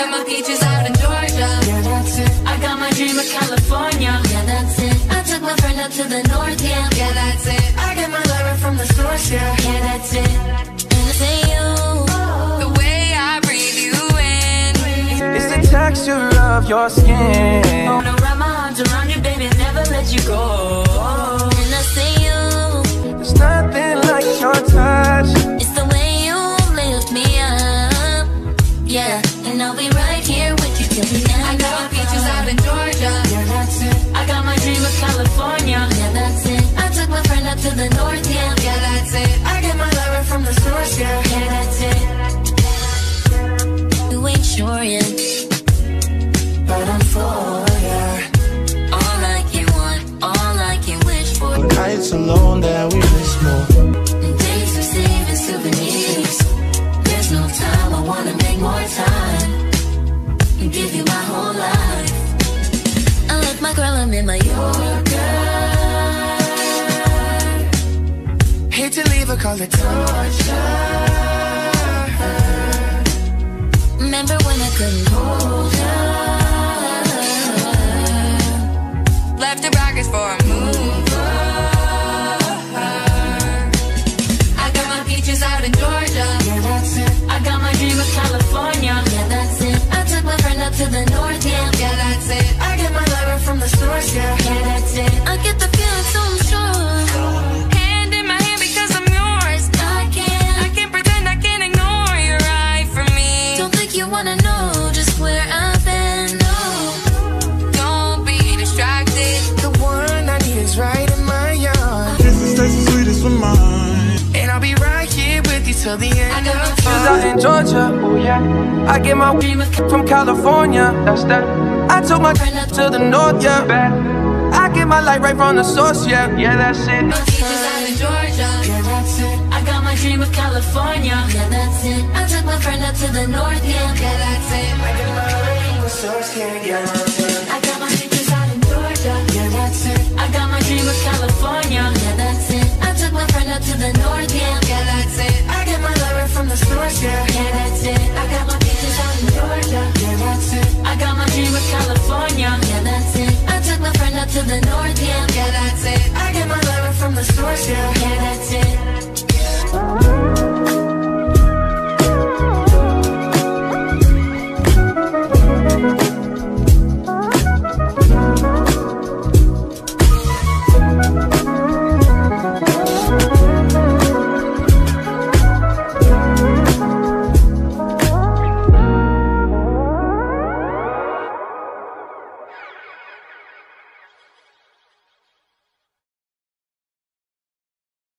got my peaches out in Georgia. Yeah, that's it. I got my dream of California. Yeah, that's it. I took my friend up to the north, yeah. Yeah, that's it. I got my lover from the source, yeah. Yeah, that's it. And it's in you. The way I breathe you in. It's the texture of your skin. Wanna wrap my arms around you, baby, never let you go. To the north, yeah. Yeah, that's it. I get my love right from the source, yeah. Yeah, that's it. You ain't sure yet, but I'm for ya. All I can want, all I can wish for. Nights alone that we miss more. And days we save as souvenirs. There's no time, I wanna make more time. And give you my whole life. I left my girl, I'm in Mallorca. Her, call it torture. Remember when I couldn't hold ya? till the end. She's out in Georgia, oh yeah. I get my weed from California, that's that. I took my friend to the north, yeah. I get my light right from the source, yeah. Yeah, that's it. My teacher's out in Georgia, yeah, that's it. I got my dream of California, yeah, that's it. I took my friend up to the north, yeah, yeah, that's it. I got my light from the source, yeah. I got my teacher's out in Georgia, yeah, that's it. I got my dream of California, yeah, that's it. I took my friend up to the north, yeah. dream of California. Yeah, that's it. I took my friend out to the north, yeah. Yeah, that's it. I get my lover from the source, yeah.